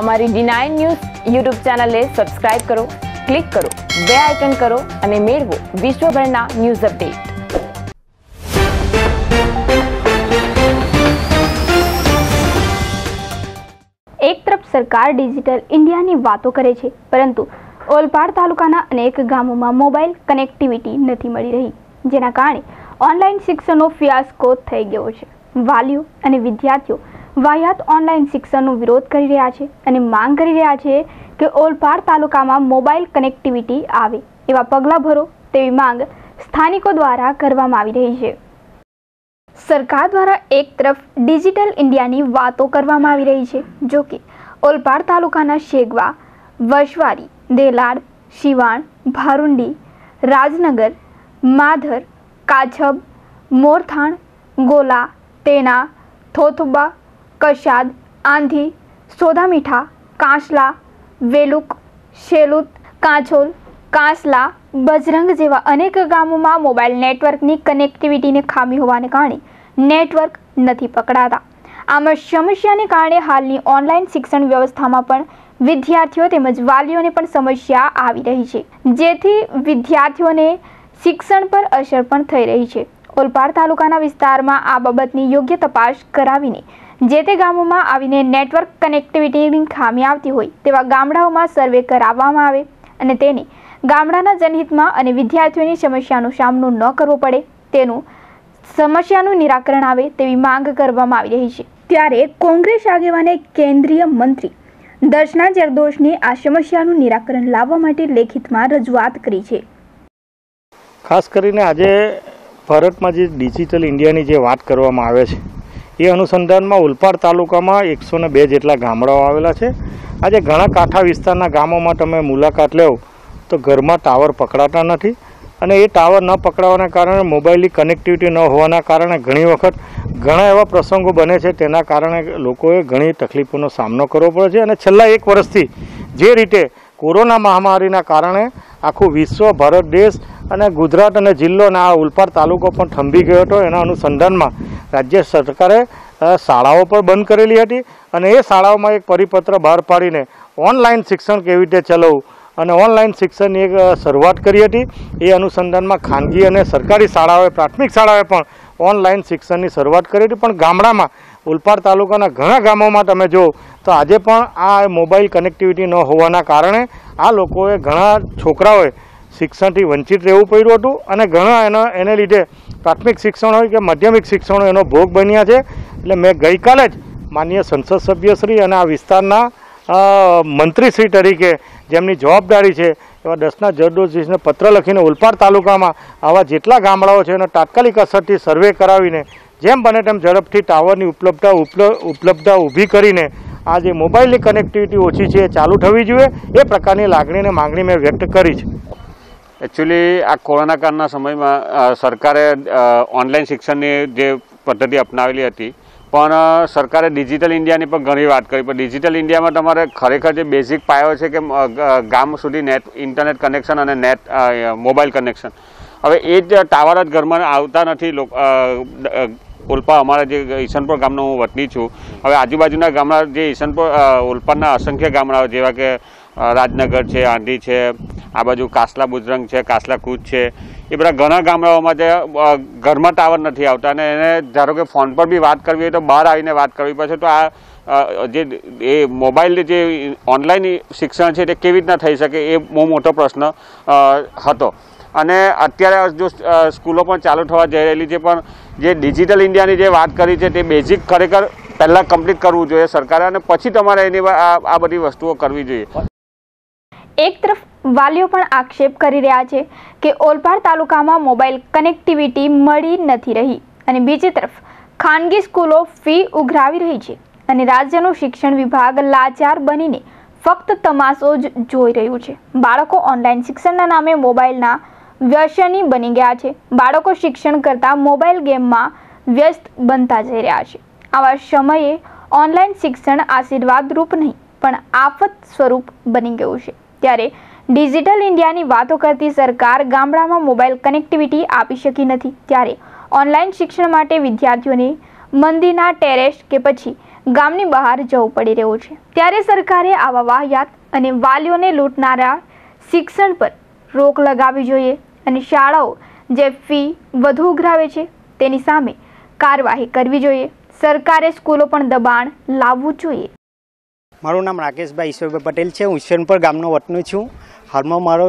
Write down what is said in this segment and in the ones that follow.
અમારી nine news YouTube ચેનલને subscribe કરો ક્લિક કરો બે આઇકન કરો અને મેળવો વિશ્વભરના ન્યૂઝ અપડેટ એક તરફ સરકાર ડિજિટલ ઇન્ડિયાની વાતો કરે છે, પરંતુ ઓલપાડ તાલુકાના અનેક ગામોમાં મોબાઈલ કનેક્ટિવિટી નથી મળી રહી, જેના કારણે ઓનલાઈન શિક્ષણનો ફિયાસ્કો થઈ ગયો છે. વાલીઓ અને વિદ્યાર્થીઓ વાહિયાત ઓનલાઈન શિક્ષણનો વિરોધ કરી રહ્યા છે અને માંગ કરી રહ્યા છે કે ઓલપાડ તાલુકામાં મોબાઈલ કનેક્ટિવિટી આવે એવા પગલાં ભરો તેવી માંગ સ્થાનિકો દ્વારા કરવામાં આવી રહી છે. સરકાર દ્વારા એક તરફ ડિજિટલ ઇન્ડિયાની વાતો કરવામાં આવી રહી છે, જો કે ઓલપાડ તાલુકાના શેગવા વશવારી દેલાડ, શિવાણ, ભારુંડી, રાજનગર, માધર, કાછબ, મોરથાણ, ગોલા, તેના, થોથુબા કશાદ, આંધી સોદામીઠા કાંસલા, વેલુક, શેલુત કાંછોલ કાંસલા, બજરંગ જેવા અનેક ગામોમાં મોબાઈલ નેટવર્કની કનેક્ટિવિટીને ખામી હોવાને કારણે નેટવર્ક નથી પકડાતા. આમ સમસ્યાને કારણે હાલની ઓનલાઈન શિક્ષણ વ્યવસ્થામાં પણ વિદ્યાર્થીઓ તેમજ વાલીઓને પણ સમસ્યા આવી રહી છે, જેથી વિદ્યાર્થીઓને શિક્ષણ પર અસર પણ થઈ રહી છે. ઓલપાડ તાલુકાના વિસ્તારમાં આ બાબતની યોગ્ય તપાસ કરાવીને જે તે ગામોમાં આવીને નેટવર્ક કનેક્ટિવિટીની ખામી આવતી હોય તેવા ગામડાઓમાં સર્વે કરાવવામાં આવે અને તેને ગામડાના જનહિતમાં અને વિદ્યાર્થીઓની સમસ્યાનો સામનો ન કરવો પડે તેનું સમસ્યાનું નિરાકરણ આવે તેવી માંગ કરવામાં આવી રહી છે. ત્યારે કોંગ્રેસ આગેવાને કેન્દ્રીય મંત્રી દર્શના જરદોશને આ સમસ્યાનું નિરાકરણ લાવવા માટે લેખિતમાં રજૂઆત કરી છે. ખાસ કરીને આજે ભારતમાં જે ડિજિટલ ઇન્ડિયાની જે વાત કરવામાં આવે છે એ અનુસંધાનમાં ઉલપાડ તાલુકામાં એકસો ને બે જેટલા ગામડાઓ આવેલા છે. આજે ઘણા કાંઠા વિસ્તારના ગામોમાં તમે મુલાકાત લેવ તો ઘરમાં ટાવર પકડાતા નથી અને એ ટાવર ન પકડાવાના કારણે મોબાઈલની કનેક્ટિવિટી ન હોવાના કારણે ઘણી વખત ઘણા એવા પ્રસંગો બને છે તેના કારણે લોકોએ ઘણી તકલીફોનો સામનો કરવો પડે છે અને છેલ્લા એક વર્ષથી જે રીતે કોરોના મહામારીના કારણે આખું વિશ્વ, ભારત દેશ અને ગુજરાત અને જિલ્લો અને આ ઉલપાડ તાલુકો પણ થંભી ગયો હતો. એના અનુસંધાનમાં રાજ્ય સરકારે શાળાઓ પણ બંધ કરેલી હતી અને એ શાળાઓમાં એક પરિપત્ર બહાર પાડીને ઓનલાઈન શિક્ષણ કેવી રીતે ચલાવવું અને ઓનલાઈન શિક્ષણની એક શરૂઆત કરી હતી. એ અનુસંધાનમાં ખાનગી અને સરકારી શાળાઓએ, પ્રાથમિક શાળાઓએ પણ ઓનલાઈન શિક્ષણની શરૂઆત કરી હતી. પણ ગામડામાં, ઉલપાડ તાલુકાના ઘણા ગામોમાં તમે જો તો આજે પણ આ મોબાઈલ કનેક્ટિવિટી ન હોવાના કારણે આ લોકોએ ઘણા છોકરાઓએ શિક્ષણથી વંચિત રહેવું પડ્યું હતું અને ઘણા એના, એને લીધે પ્રાથમિક શિક્ષણ હોય કે માધ્યમિક શિક્ષણ એનો ભોગ બન્યા છે. એટલે મેં ગઈકાલે જ માન્ય સંસદ સભ્યશ્રી અને આ વિસ્તારના મંત્રીશ્રી તરીકે જેમની જવાબદારી છે, એવા દસના જરદોશીને પત્ર લખીને ઉલપાડ તાલુકામાં આવા જેટલા ગામડાઓ છે એનો તાત્કાલિક અસરથી સર્વે કરાવીને, જેમ બને તેમ ઝડપથી ટાવરની ઉપલબ્ધતા ઉપલ- ઉપલબ્ધતા ઊભી કરીને આ જે મોબાઈલની કનેક્ટિવિટી ઓછી છે, એ ચાલુ થવી જોઈએ. એ પ્રકારની લાગણી અને માંગણી મેં વ્યક્ત કરી છે. એકચ્યુઅલી આ કોરોના કાળના સમયમાં સરકારે ઓનલાઈન શિક્ષણની જે પદ્ધતિ અપનાવેલી હતી પણ સરકારે ડિજિટલ ઇન્ડિયાની પણ ઘણી વાત કરી. પણ ડિજિટલ ઇન્ડિયામાં તમારે ખરેખર જે બેઝિક પાયો છે કે ગામ સુધી નેટ ઇન્ટરનેટ કનેક્શન અને નેટ મોબાઈલ કનેક્શન હવે એ જ ટાવર જ ઘરમાં આવતા નથી ઓલપા અમારા જે ઈશનપુર ગામનો હું વતની છું. હવે આજુબાજુના ગામડા જે ઈશનપુર અ, અસંખ્ય ગામડાઓ જેવા કે રાજનગર છે આંધી છે આ બાજુ કાસલા બુજરંગ છે, કાસલા કૂચ છે. એ બધા ઘણા ગામડાઓમાં જે ઘરમાં ટાવર નથી આવતા અને એને ધારો કે ફોન પર બી વાત કરવી હોય તો બહાર આવીને વાત કરવી પડશે તો આ જે, એ મોબાઈલ જે ઓનલાઈન શિક્ષણ છે તે કેવી રીતના થઈ શકે એ બહુ મોટો પ્રશ્ન હતો. અને અત્યારે જો સ્કૂલો પણ ચાલુ થવા જઈ રહેલી છે, પણ જે ડિજિટલ ઇન્ડિયાની જે વાત કરી છે તે બેઝિક ખરેખર પહેલાં કમ્પ્લીટ કરવું જોઈએ સરકારે અને પછી તમારે એની આ બધી વસ્તુઓ કરવી જોઈએ. એક તરફ વાલીઓ પણ આક્ષેપ કરી રહ્યા છે કે ઓલપાડ તાલુકામાં મોબાઈલ કનેક્ટિવિટી મળી નથી રહી અને બીજી તરફ ખાનગી સ્કૂલો ફી ઉઘરાવી રહી છે અને રાજ્યનું શિક્ષણ વિભાગ લાચાર બનીને ફક્ત તમાશો જ જોઈ રહ્યું છે. બાળકો ઓનલાઈન શિક્ષણના નામે મોબાઈલના વ્યસની બની ગયા છે. બાળકો શિક્ષણ કરતાં મોબાઈલ ગેમમાં વ્યસ્ત બનતા જઈ રહ્યા છે. આવા સમયે ઓનલાઈન શિક્ષણ આશીર્વાદરૂપ નહીં, પણ આફત સ્વરૂપ બની ગયું છે. ત્યારે ડિજિટલ ઇન્ડિયાની વાતો કરતી સરકાર ગામડામાં મોબાઈલ કનેક્ટિવિટી આપી શકી નથી. ત્યારે ઓનલાઈન શિક્ષણ માટે વિદ્યાર્થીઓને મંદિરના ટેરેસ કે પછી ગામની બહાર જવું પડી રહ્યું છે. ત્યારે સરકારે આવા વાહિયાત અને વાલીઓને લૂંટનારા શિક્ષણ પર રોક લગાવવી જોઈએ અને શાળાઓ જે ફી વધુ ઉઘરાવે છે તેની સામે કાર્યવાહી કરવી જોઈએ. સરકારે સ્કૂલો પણ દબાણ લાવવું જોઈએ. મારું નામ રાકેશભાઈ ઈશ્વરભાઈ પટેલ છે. હું ઈશ્વરપુર ગામનો વતની છું. હાલમાં મારો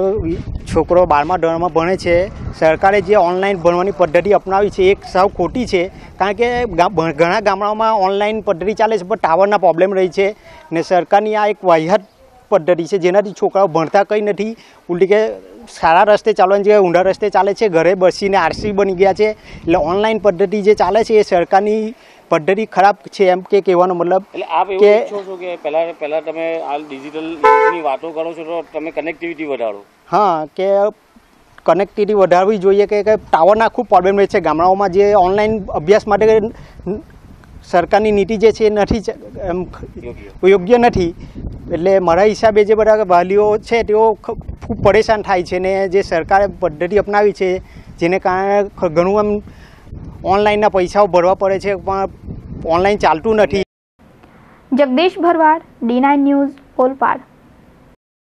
છોકરો બારમા ધોરણમાં ભણે છે. સરકારે જે ઓનલાઈન ભણવાની પદ્ધતિ અપનાવી છે, એ સાવ ખોટી છે. કારણ કે ઘણા ગામડાઓમાં ઓનલાઈન પદ્ધતિ ચાલે છે, પણ ટાવરના પ્રોબ્લેમ રહી છે. ને સરકારની આ એક વાહિયાત પદ્ધતિ છે, જેનાથી છોકરાઓ ભણતા કંઈ નથી. ઉલટી કે સારા રસ્તે ચાલવાની જગ્યાએ ઊંડા રસ્તે ચાલે છે. ઘરે બસીને આરસી બની ગયા છે. એટલે ઓનલાઈન પદ્ધતિ જે ચાલે છે, એ સરકારની પદ્ધતિ ખરાબ છે એમ કે કહેવાનો મતલબ એટલે આપ એવું ઈચ્છો છો કે પહેલા પહેલા તમે આ ડિજિટલની વાતો કરો છો તો તમે કનેક્ટિવિટી વધારો. હા કે કનેક્ટિવિટી વધારવી જોઈએ કે ટાવરના ખૂબ પ્રોબ્લેમ રહે છે. ગામડાઓમાં જે ઓનલાઈન અભ્યાસ માટે સરકારની નીતિ જે છે એ નથી એમ યોગ્ય. યોગ્ય નથી. એટલે મારા હિસાબે જે બધા વાલીઓ છે તેઓ ખૂબ પરેશાન થાય છે ને જે સરકારે પદ્ધતિ અપનાવી છે જેને કારણે ઘણું એમ ઓનલાઈનના પૈસાઓ ભરવા પડે છે. પણ ઓનલાઈન ચાલતું નથી. Jagdish Bharwad D nine news Olpad.